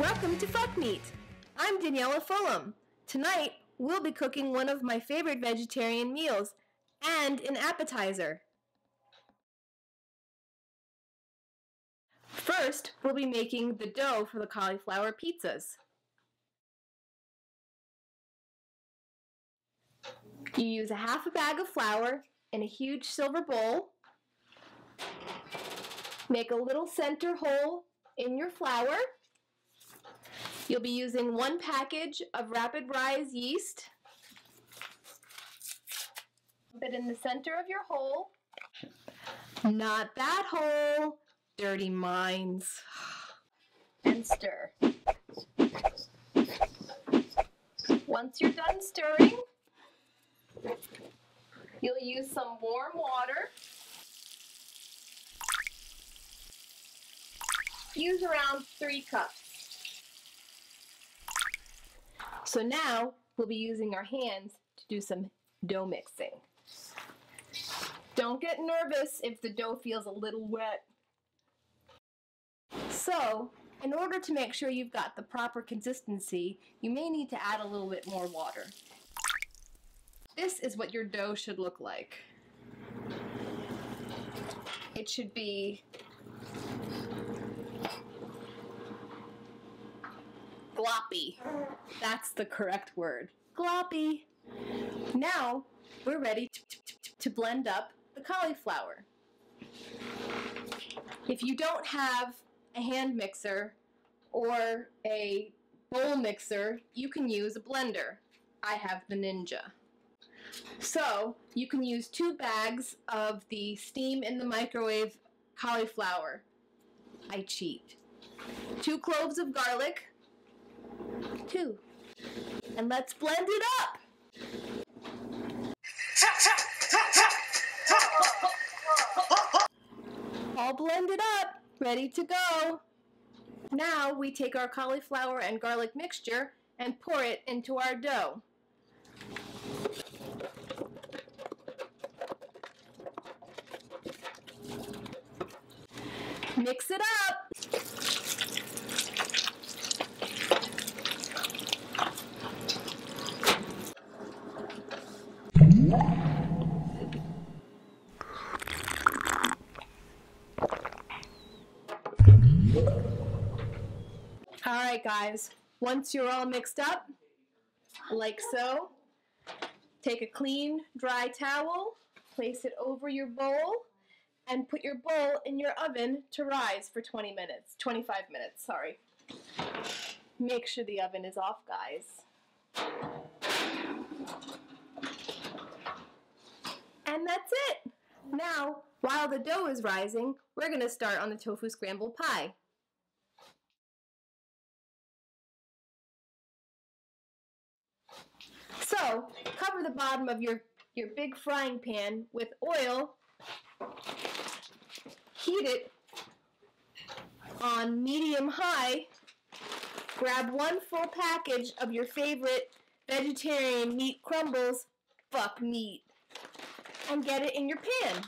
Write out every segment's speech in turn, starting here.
Welcome to Fuck Meat. I'm Daniela Fullam. Tonight, we'll be cooking one of my favorite vegetarian meals and an appetizer. First, we'll be making the dough for the cauliflower pizzas. You use a half a bag of flour in a huge silver bowl. Make a little center hole in your flour. You'll be using one package of rapid rise yeast. Put it in the center of your hole. Not that hole. Dirty minds. And stir. Once you're done stirring, you'll use some warm water. Use around three cups. So now we'll be using our hands to do some dough mixing. Don't get nervous if the dough feels a little wet. So, in order to make sure you've got the proper consistency, you may need to add a little bit more water. This is what your dough should look like. It should be gloppy. That's the correct word. Gloppy. Now we're ready to, to, to blend up the cauliflower. If you don't have a hand mixer or a bowl mixer, you can use a blender. I have the Ninja. So you can use two bags of the steam in the microwave cauliflower. I cheat. Two cloves of garlic. Two. And let's blend it up. All blended up, ready to go. Now we take our cauliflower and garlic mixture and pour it into our dough. Mix it up. All right, guys. Once you're all mixed up, like so, take a clean, dry towel, place it over your bowl, and put your bowl in your oven to rise for 20 minutes. 25 minutes, sorry. Make sure the oven is off, guys. And that's it. Now, while the dough is rising, we're going to start on the tofu scramble pie. So, cover the bottom of your, your big frying pan with oil. Heat it on medium high. Grab one full package of your favorite vegetarian meat crumbles, fuck meat, and get it in your pan.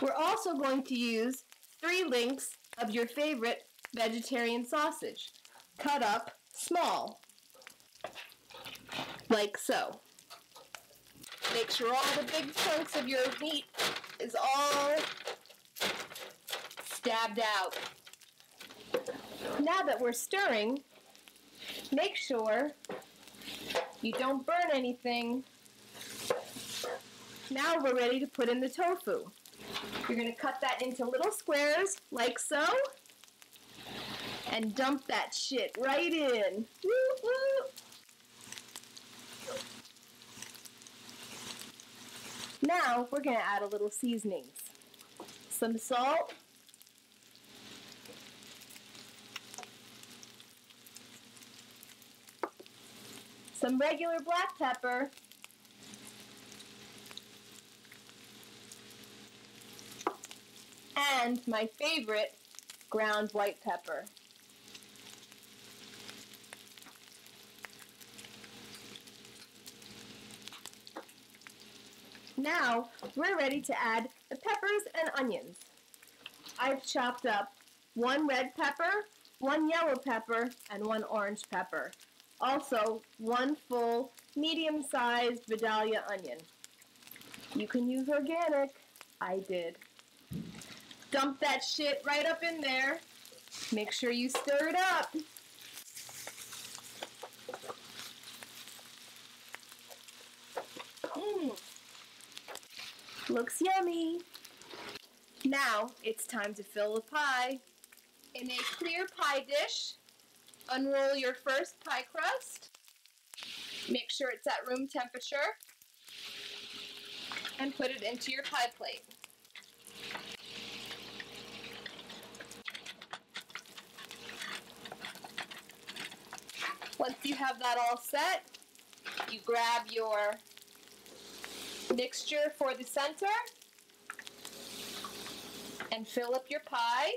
We're also going to use three links of your favorite vegetarian sausage, cut up small, like so. Make sure all the big chunks of your meat is all stabbed out. Now that we're stirring, make sure you don't burn anything. Now we're ready to put in the tofu. You're going to cut that into little squares, like so. And dump that shit right in. Woo, woo. Now, we're going to add a little seasonings. Some salt. Some regular black pepper. And my favorite, ground white pepper. Now we're ready to add the peppers and onions. I've chopped up one red pepper, one yellow pepper, and one orange pepper. Also, one full medium-sized Vidalia onion. You can use organic. I did. Dump that shit right up in there. Make sure you stir it up. Mmm. Looks yummy. Now it's time to fill the pie. In a clear pie dish, unroll your first pie crust. Make sure it's at room temperature. And put it into your pie plate. Once you have that all set, you grab your mixture for the center and fill up your pie.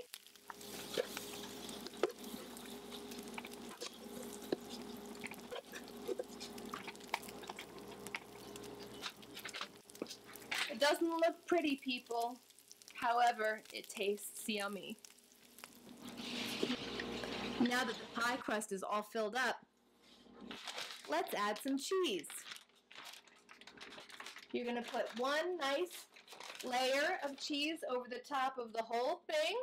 It doesn't look pretty, people. However, it tastes yummy. Now that the pie crust is all filled up, let's add some cheese. You're going to put one nice layer of cheese over the top of the whole thing.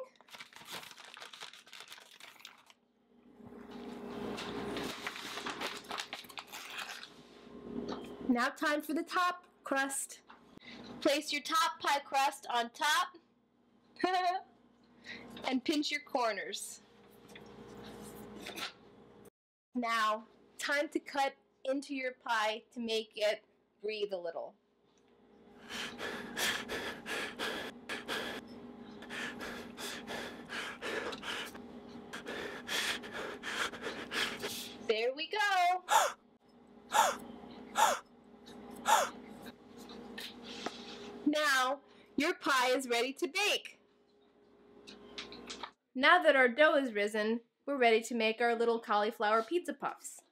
Now time for the top crust. Place your top pie crust on top and pinch your corners. Now, time to cut into your pie to make it breathe a little. There we go. now, your pie is ready to bake. Now that our dough is risen, we're ready to make our little cauliflower pizza puffs.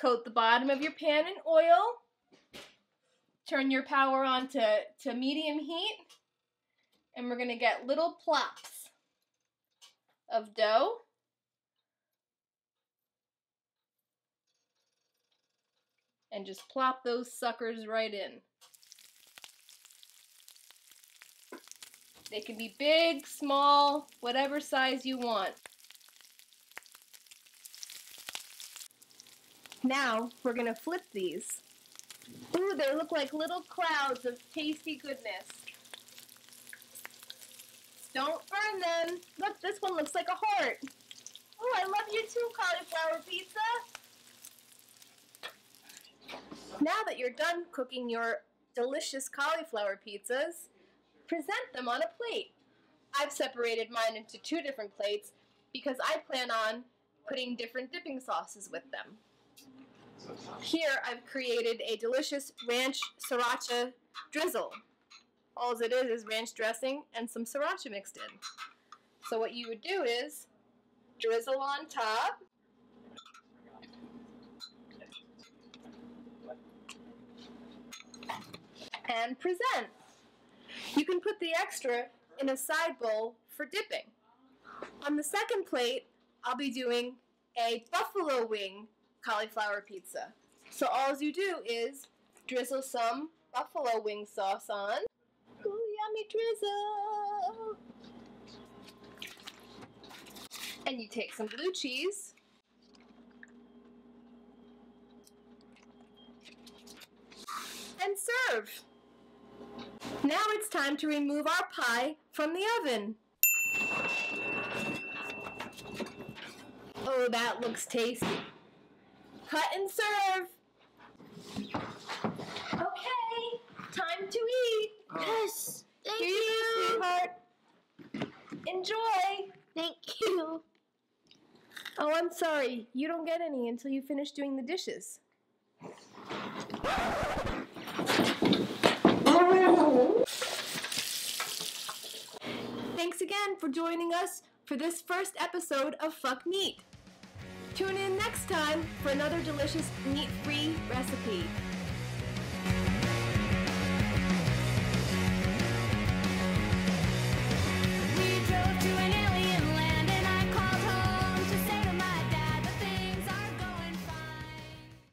Coat the bottom of your pan in oil. Turn your power on to, to medium heat. And we're going to get little plops of dough. And just plop those suckers right in. They can be big, small, whatever size you want. Now, we're going to flip these. Ooh, they look like little clouds of tasty goodness. Don't burn them. Look, this one looks like a heart. Oh, I love you too, cauliflower pizza. Now that you're done cooking your delicious cauliflower pizzas, present them on a plate. I've separated mine into two different plates because I plan on putting different dipping sauces with them. Here I've created a delicious ranch sriracha drizzle. All it is is ranch dressing and some sriracha mixed in. So what you would do is drizzle on top. And present. You can put the extra in a side bowl for dipping. On the second plate, I'll be doing a buffalo wing cauliflower pizza. So all you do is drizzle some buffalo wing sauce on. Ooh, yummy drizzle! And you take some blue cheese. And serve! Now it's time to remove our pie from the oven. Oh, that looks tasty. Cut and serve. Okay, time to eat. Yes. Thank Here you you. sweetheart. Enjoy. Thank you. Oh, I'm sorry. You don't get any until you finish doing the dishes. Thanks again for joining us for this first episode of Fuck Meat. Tune in next time for another delicious meat free recipe.